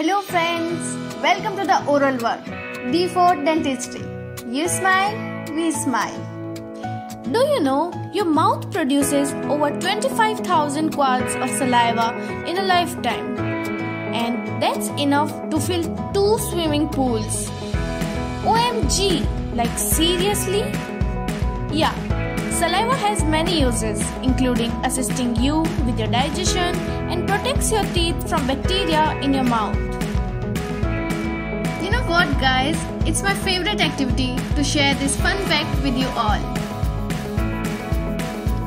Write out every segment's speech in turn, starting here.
Hello friends, welcome to the oral world. D for dentistry. You smile, we smile. Do you know your mouth produces over 25,000 quarts of saliva in a lifetime? And that's enough to fill two swimming pools. OMG, like seriously? Yeah, saliva has many uses, including assisting you with your digestion and protects your teeth from bacteria in your mouth. You know what, guys? It's my favorite activity to share this fun fact with you all.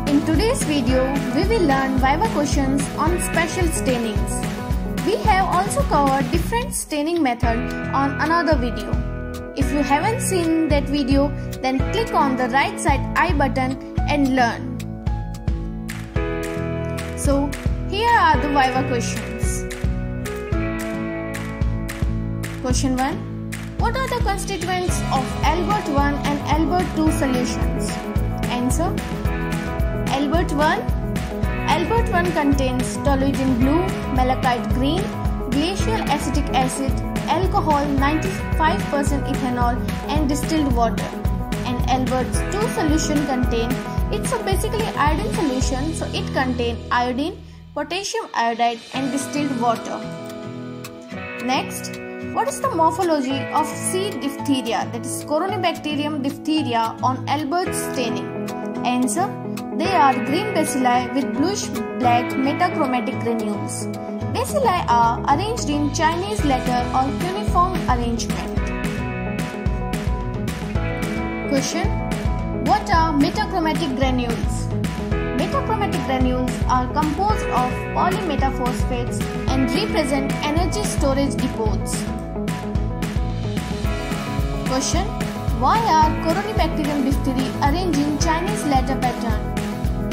In today's video, we will learn Viva questions on special stainings. We have also covered different staining method on another video. If you haven't seen that video, then click on the right side I button and learn. So, here are the Viva questions. Question 1. What are the constituents of Albert 1 and Albert 2 solutions? Answer. Albert 1. Albert 1 contains toluidine blue, malachite green, glacial acetic acid, alcohol 95% ethanol and distilled water. And Albert's 2 solution contain it's a basically iodine solution so it contain iodine, potassium iodide and distilled water. Next, what is the morphology of C. diphtheria that is Corynebacterium diphtheria on Albert's staining? Answer They are green bacilli with bluish black metachromatic granules. Bacilli are arranged in Chinese letter or cuneiform arrangement. Question What are metachromatic granules? Metachromatic granules are composed of polymetaphosphates and represent energy storage depots. Question Why are Corynebacterium diphtheria arranged in Chinese letter pattern?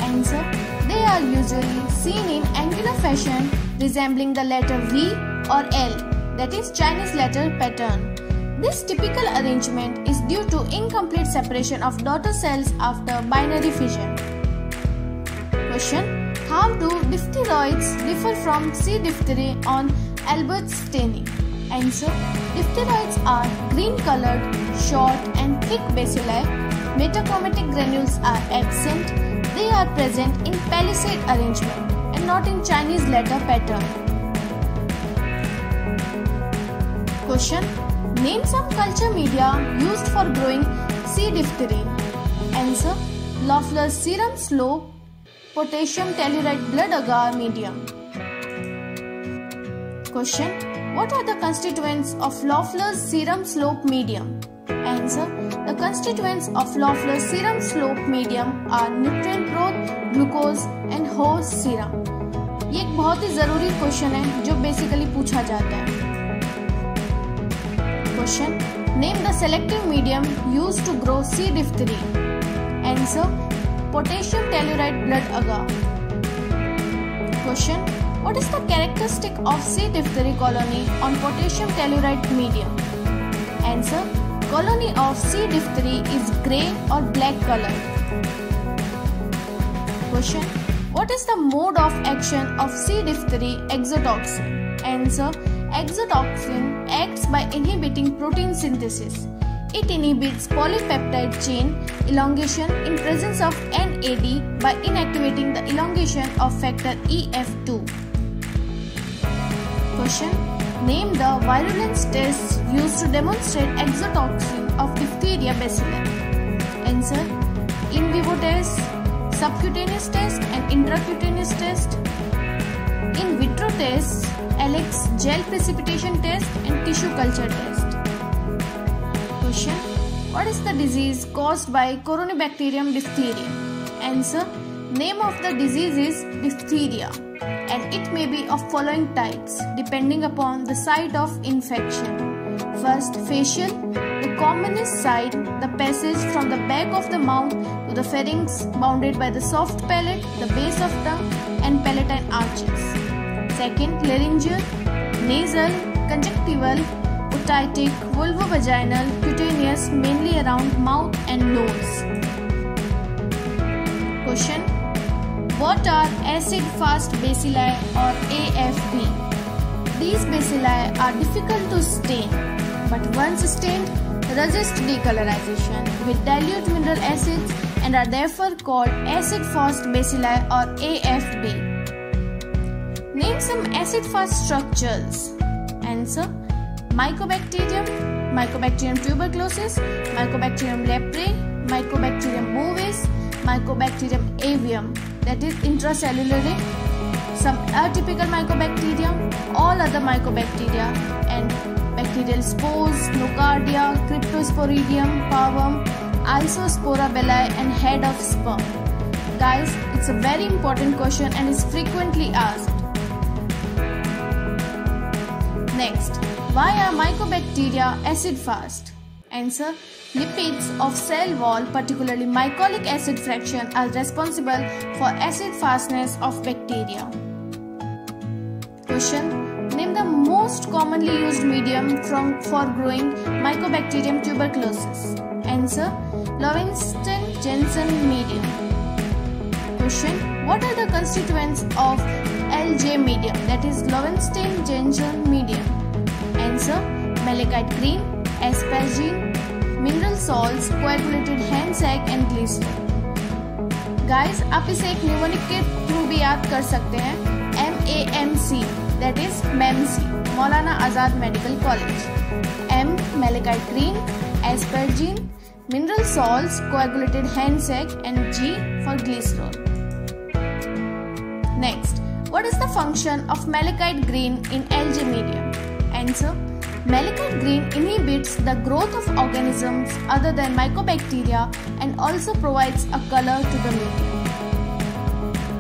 Answer They are usually seen in angular fashion resembling the letter V or L, that is Chinese letter pattern. This typical arrangement is due to incomplete separation of daughter cells after binary fission. Question How do diphtheroids differ from C. diphtheria on Albert staining? Answer Diphtheroids are green colored, short, and thick bacilli. Metachromatic granules are absent. They are present in palisade arrangement and not in Chinese letter pattern. Question Name some culture media used for growing C. diphtheria. Answer Loeffler's serum slope, potassium telluride blood agar medium question what are the of Loeffler's serum slope medium answer the constituents of Loeffler's serum slope medium are nutrient growth glucose and horse serum ये एक बहुत ही ज़रूरी question है जो basically पूछा जाता है। Question name the selective medium used to grow C diphtheria answer Potassium telluride blood agar. Question What is the characteristic of C. diphtheria colony on potassium telluride medium? Answer Colony of C. diphtheria is grey or black color. Question What is the mode of action of C. diphtheria exotoxin? Answer Exotoxin acts by inhibiting protein synthesis. It inhibits polypeptide chain elongation in presence of NAD by inactivating the elongation of factor EF2. Question Name the virulence tests used to demonstrate exotoxin of diphtheria bacilli. Answer In vivo test, subcutaneous test and intracutaneous test. In vitro tests, Elek gel precipitation test and tissue culture test. Question What is the disease caused by Corynebacterium diphtheria? Answer Name of the disease is diphtheria and it may be of following types depending upon the site of infection. First, faucial, the commonest site, the passage from the back of the mouth to the pharynx bounded by the soft palate, the base of tongue and palatine arches. Second, laryngeal, nasal, conjunctival, otitic, vulvovaginal, cutaneous, mainly around mouth and nose. Question What are acid fast bacilli or AFB? These bacilli are difficult to stain, but once stained, resist decolorization with dilute mineral acids and are therefore called acid-fast bacilli or AFB. Name some acid-fast structures. Answer Mycobacterium, Mycobacterium tuberculosis, Mycobacterium leprae, Mycobacterium bovis, Mycobacterium avium that is intracellulare, some atypical mycobacteria, all other mycobacteria and bacterial spores, nocardia, cryptosporidium, parvum, isospora belli and head of sperm. Guys, it's a very important question and is frequently asked. Next, why are mycobacteria acid fast? Answer Lipids of cell wall, particularly mycolic acid fraction, are responsible for acid fastness of bacteria. Question Name the most commonly used medium from, for growing Mycobacterium tuberculosis. Answer Lowenstein Jensen medium. Question What are the constituents of LJ medium that is Lowenstein Jensen medium? cleanser, malachite cream, aspergine, mineral salts, coagulated hand sack and glycerin. Guys आप इसे एक निवनिक के through भी याद कर सकते हैं M A M C that is MAMC Maulana Azad medical college. M malachite green asparagine mineral salt coagulated hand sack and G for glycerol next what is the function of malachite green in LG medium Answer Malachite green inhibits the growth of organisms other than mycobacteria and also provides a color to the medium.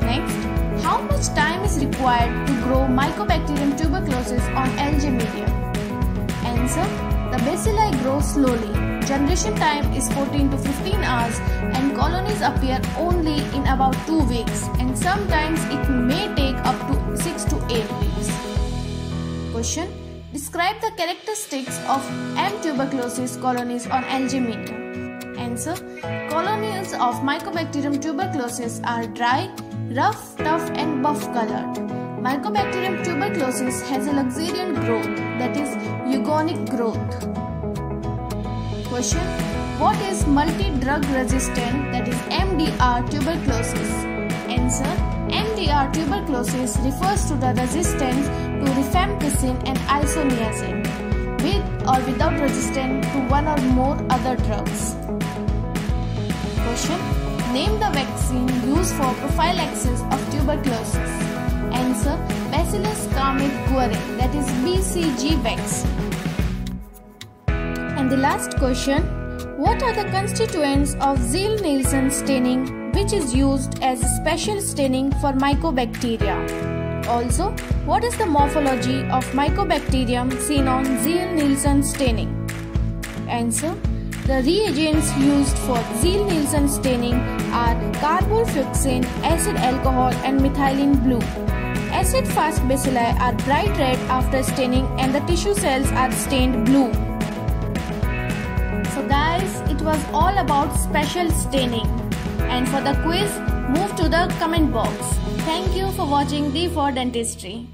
Next, how much time is required to grow Mycobacterium tuberculosis on LJ medium? Answer, the bacilli grow slowly. Generation time is 14 to 15 hours and colonies appear only in about 2 weeks and sometimes it may take up to 6 to 8 weeks. Question Describe the characteristics of M. tuberculosis colonies on LJ medium. Answer Colonies of Mycobacterium tuberculosis are dry, rough, tough, and buff colored. Mycobacterium tuberculosis has a luxuriant growth, that is, eugonic growth. Question What is multi drug resistant, that is, MDR tuberculosis? Answer MDR tuberculosis refers to the resistance to rifampicin and isoniazid with or without resistance to one or more other drugs. Question Name the vaccine used for prophylaxis of tuberculosis. Answer Bacillus calmette guerin that is BCG vaccine. And the last question What are the constituents of Ziehl-Neelsen staining which is used as a special staining for mycobacteria? Also, what is the morphology of Mycobacterium seen on Ziehl-Neelsen staining? Answer. The reagents used for Ziehl-Neelsen staining are carbol fuchsin, acid alcohol and methylene blue. Acid-fast bacilli are bright red after staining and the tissue cells are stained blue. So guys, it was all about special staining. And for the quiz, move to the comment box. Thank you for watching D4 Dentistry.